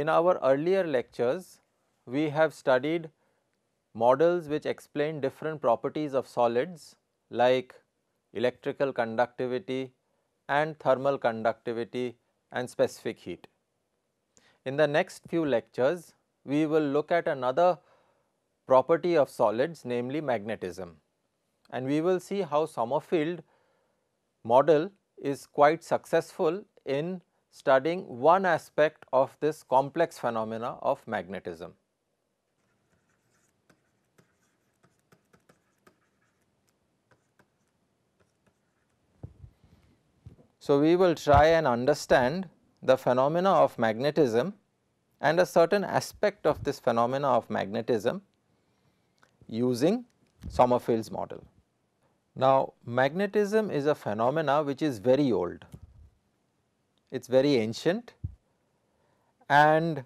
In our earlier lectures, we have studied models which explain different properties of solids like electrical conductivity and thermal conductivity and specific heat. In the next few lectures, we will look at another property of solids namely magnetism and we will see how Sommerfeld model is quite successful in studying one aspect of this complex phenomena of magnetism. So, we will try and understand the phenomena of magnetism and a certain aspect of this phenomena of magnetism using Sommerfeld's model. Now, magnetism is a phenomena which is very old, it is very ancient. And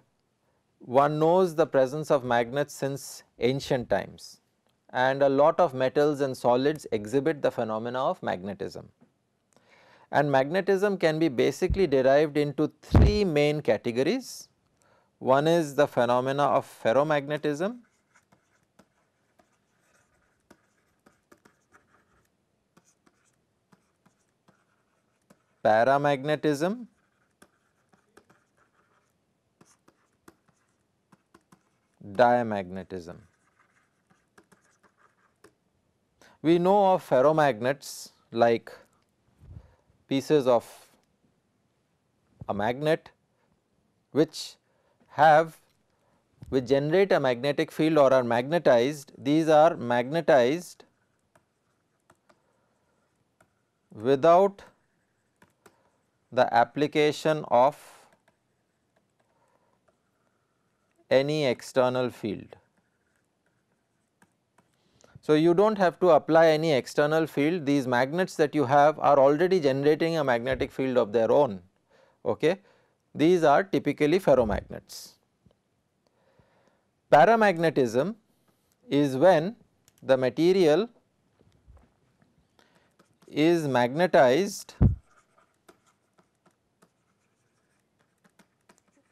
one knows the presence of magnets since ancient times. And a lot of metals and solids exhibit the phenomena of magnetism. And magnetism can be basically derived into three main categories. One is the phenomena of ferromagnetism, paramagnetism diamagnetism. We know of ferromagnets like pieces of a magnet which have which generate a magnetic field or are magnetized, these are magnetized without the application of any external field. So, you do not have to apply any external field, these magnets that you have are already generating a magnetic field of their own. Okay. These are typically ferromagnets. Paramagnetism is when the material is magnetized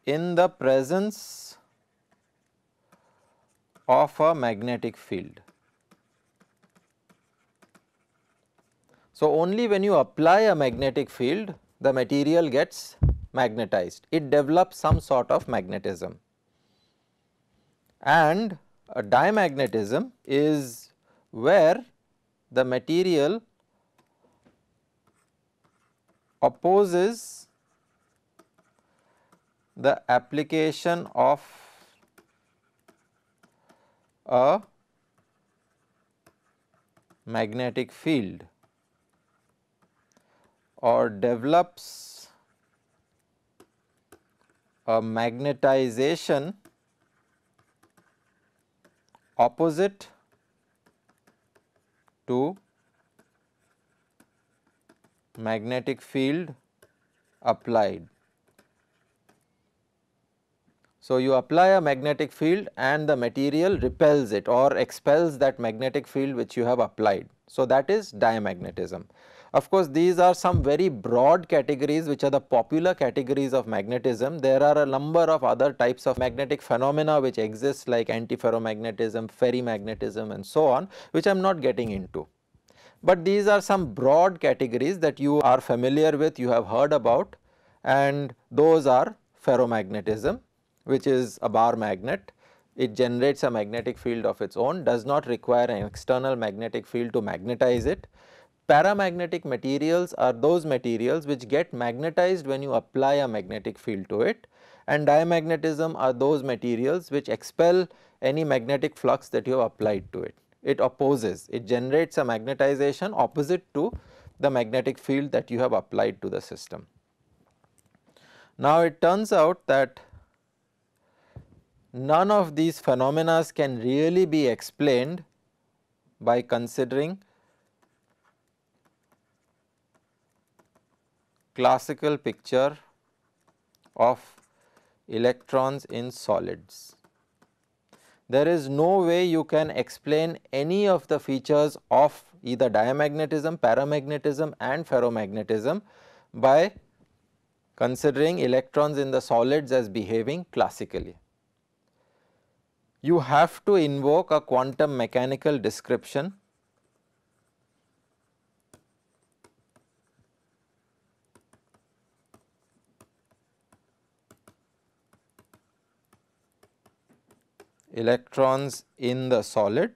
in the presence of a magnetic field. So, only when you apply a magnetic field the material gets magnetized, it develops some sort of magnetism. And a diamagnetism is where the material opposes the application of a magnetic field or develops a magnetization opposite to magnetic field applied. So, you apply a magnetic field and the material repels it or expels that magnetic field which you have applied. So, that is diamagnetism. Of course, these are some very broad categories which are the popular categories of magnetism. There are a number of other types of magnetic phenomena which exist like antiferromagnetism, ferrimagnetism and so on which I am not getting into. But these are some broad categories that you are familiar with, you have heard about and those are ferromagnetism which is a bar magnet. It generates a magnetic field of its own, does not require an external magnetic field to magnetize it Paramagnetic materials are those materials which get magnetized when you apply a magnetic field to it and diamagnetism are those materials which expel any magnetic flux that you have applied to it. It opposes, it generates a magnetization opposite to the magnetic field that you have applied to the system. Now, it turns out that none of these phenomena can really be explained by considering classical picture of electrons in solids. There is no way you can explain any of the features of either diamagnetism, paramagnetism and ferromagnetism by considering electrons in the solids as behaving classically. You have to invoke a quantum mechanical description electrons in the solid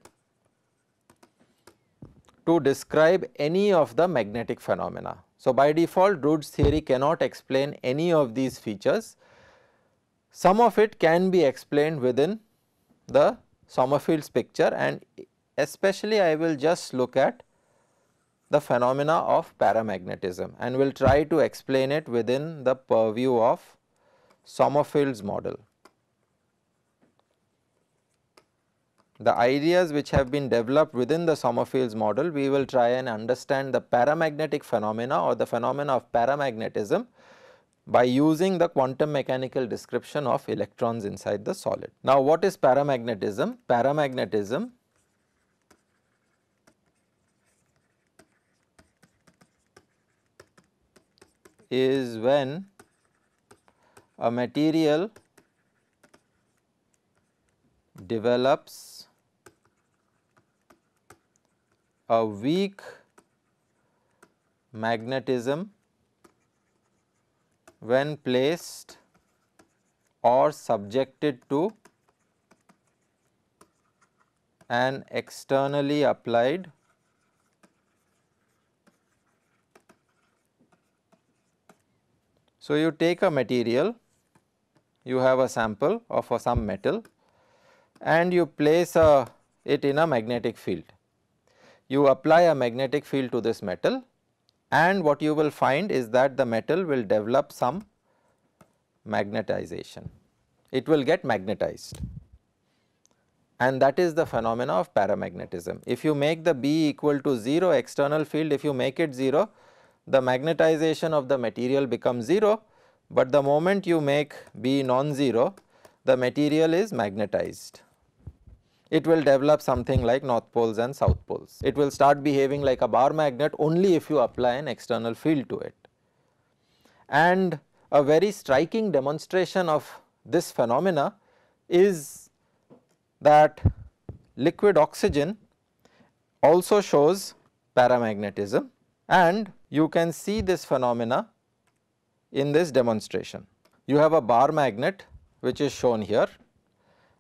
to describe any of the magnetic phenomena. So, by default Drude's theory cannot explain any of these features. Some of it can be explained within the Sommerfeld's picture and especially I will just look at the phenomena of paramagnetism and will try to explain it within the purview of Sommerfeld's model. the ideas which have been developed within the Sommerfeld's model, we will try and understand the paramagnetic phenomena or the phenomena of paramagnetism by using the quantum mechanical description of electrons inside the solid. Now, what is paramagnetism? Paramagnetism is when a material develops a weak magnetism when placed or subjected to an externally applied So, you take a material, you have a sample of a some metal and you place a, it in a magnetic field. You apply a magnetic field to this metal and what you will find is that the metal will develop some magnetization. It will get magnetized and that is the phenomena of paramagnetism. If you make the B equal to 0 external field, if you make it 0, the magnetization of the material becomes 0, but the moment you make B non-zero, the material is magnetized it will develop something like north poles and south poles. It will start behaving like a bar magnet only if you apply an external field to it. And a very striking demonstration of this phenomena is that liquid oxygen also shows paramagnetism and you can see this phenomena in this demonstration. You have a bar magnet which is shown here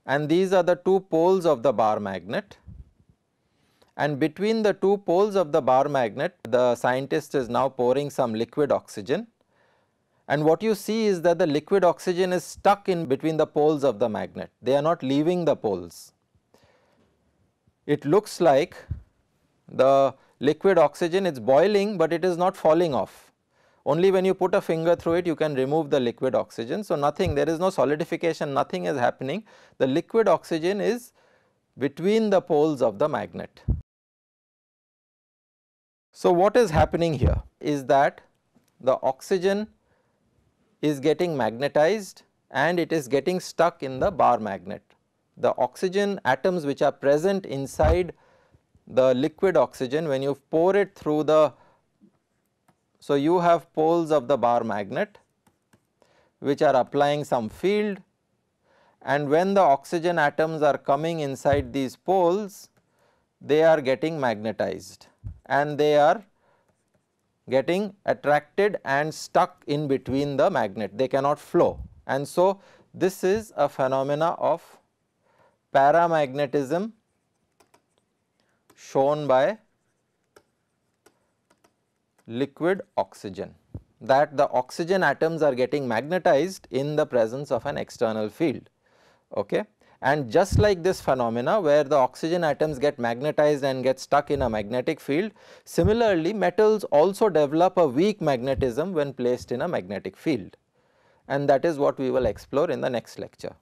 and these are the two poles of the bar magnet. And between the two poles of the bar magnet the scientist is now pouring some liquid oxygen. And what you see is that the liquid oxygen is stuck in between the poles of the magnet. They are not leaving the poles. It looks like the liquid oxygen is boiling but it is not falling off only when you put a finger through it you can remove the liquid oxygen. So, nothing there is no solidification nothing is happening the liquid oxygen is between the poles of the magnet. So, what is happening here is that the oxygen is getting magnetized and it is getting stuck in the bar magnet. The oxygen atoms which are present inside the liquid oxygen when you pour it through the so, you have poles of the bar magnet which are applying some field and when the oxygen atoms are coming inside these poles they are getting magnetized and they are getting attracted and stuck in between the magnet. They cannot flow. And so this is a phenomena of paramagnetism shown by liquid oxygen that the oxygen atoms are getting magnetized in the presence of an external field. Okay. And just like this phenomena where the oxygen atoms get magnetized and get stuck in a magnetic field, similarly metals also develop a weak magnetism when placed in a magnetic field and that is what we will explore in the next lecture.